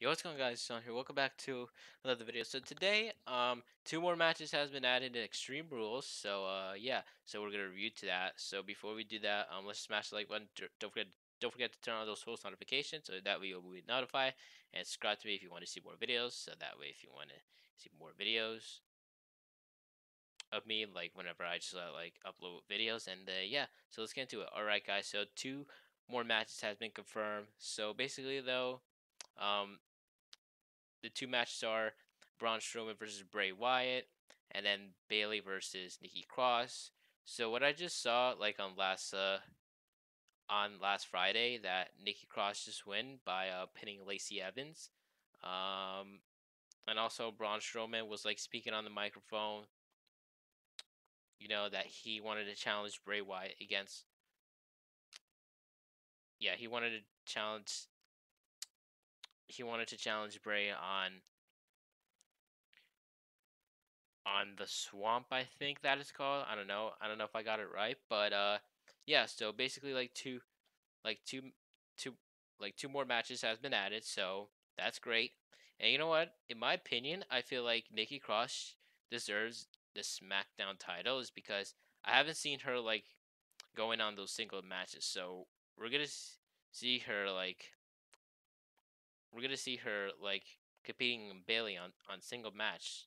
Yo, what's going on guys? Sean here. Welcome back to another video. So today, um, two more matches has been added in Extreme Rules. So uh, yeah, so we're gonna review to that. So before we do that, um, let's smash the like button. Don't forget, don't forget to turn on those post notifications so that way you'll be notified. And subscribe to me if you want to see more videos. So that way, if you want to see more videos of me, like whenever I just uh, like upload videos. And uh, yeah, so let's get into it. All right, guys. So two more matches has been confirmed. So basically, though. Um, the two matches are Braun Strowman versus Bray Wyatt, and then Bayley versus Nikki Cross. So what I just saw, like on last uh, on last Friday, that Nikki Cross just win by uh, pinning Lacey Evans, um, and also Braun Strowman was like speaking on the microphone. You know that he wanted to challenge Bray Wyatt against. Yeah, he wanted to challenge he wanted to challenge Bray on on the swamp, I think that is called. I don't know. I don't know if I got it right, but uh yeah, so basically like two like two two like two more matches has been added, so that's great. And you know what? In my opinion, I feel like Nikki Cross deserves the SmackDown title is because I haven't seen her like going on those single matches. So we're going to see her like we're gonna see her like competing Bayley on on single match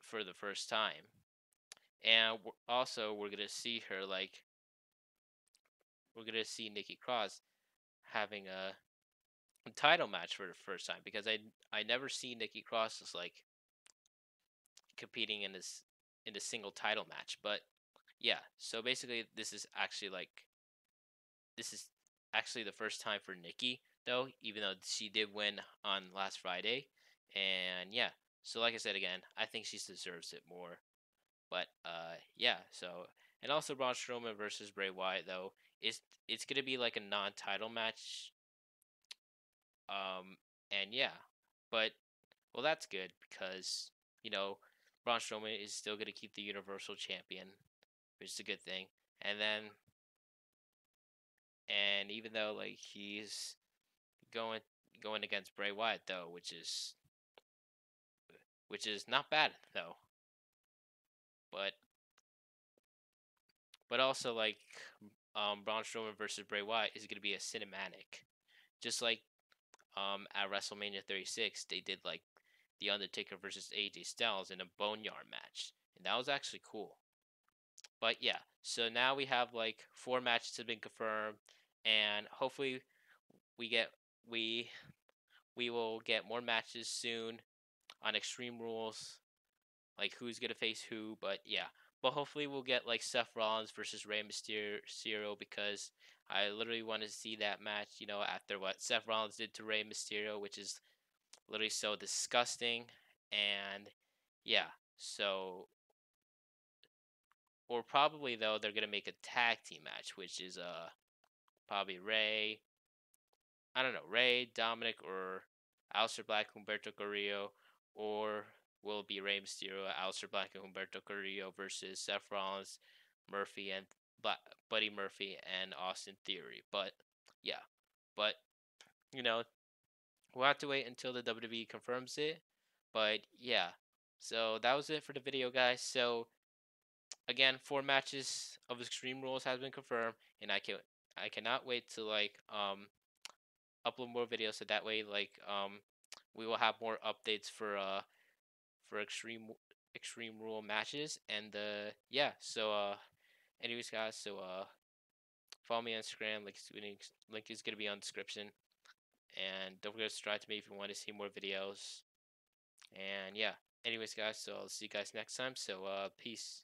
for the first time, and we're also we're gonna see her like we're gonna see Nikki Cross having a title match for the first time because I I never see Nikki Cross as like competing in this in a single title match, but yeah. So basically, this is actually like this is actually the first time for Nikki though, even though she did win on last Friday. And yeah, so like I said again, I think she deserves it more. But uh, yeah, so and also Braun Strowman versus Bray Wyatt though, it's it's gonna be like a non-title match. Um, and yeah, but well, that's good because you know Braun Strowman is still gonna keep the Universal Champion, which is a good thing. And then, and even though like he's going going against Bray Wyatt though, which is which is not bad though. But but also like um Braun Strowman versus Bray Wyatt is going to be a cinematic. Just like um at WrestleMania 36 they did like The Undertaker versus AJ Styles in a Boneyard match. And that was actually cool. But yeah, so now we have like four matches have been confirmed and hopefully we get we we will get more matches soon on Extreme Rules, like who's gonna face who. But yeah, but hopefully we'll get like Seth Rollins versus Rey Mysterio because I literally want to see that match. You know, after what Seth Rollins did to Rey Mysterio, which is literally so disgusting. And yeah, so or probably though they're gonna make a tag team match, which is uh probably Rey I don't know, Rey, Dominik, or Aleister Black, Humberto Carrillo, or will be Rey Mysterio, Aleister Black, and Humberto Carrillo versus Seth Rollins, Murphy, and Buddy Murphy, and Austin Theory. But yeah, but you know, we'll have to wait until the WWE confirms it. But yeah, so that was it for the video, guys. So again, four matches of Extreme Rules has been confirmed, and I can I cannot wait to like um upload more videos so that way like um we will have more updates for uh for extreme extreme rule matches and uh yeah so uh anyways guys so uh follow me on instagram like link is gonna be on description and don't forget to subscribe to me if you want to see more videos and yeah anyways guys so i'll see you guys next time so uh peace